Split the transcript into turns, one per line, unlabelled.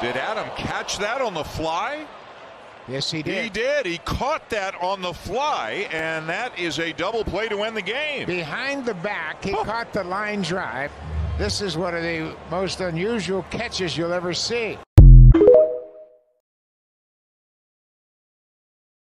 Did Adam catch that on the fly?
Yes, he did.
He did. He caught that on the fly, and that is a double play to end the game.
Behind the back, he oh. caught the line drive. This is one of the most unusual catches you'll ever see.